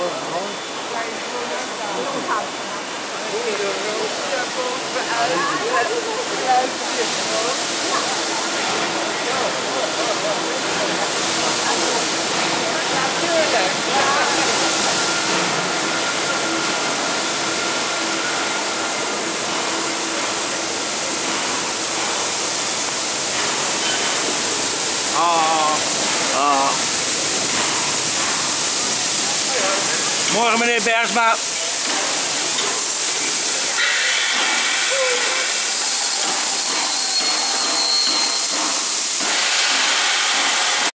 Thank you. Morgen meneer Bergsma.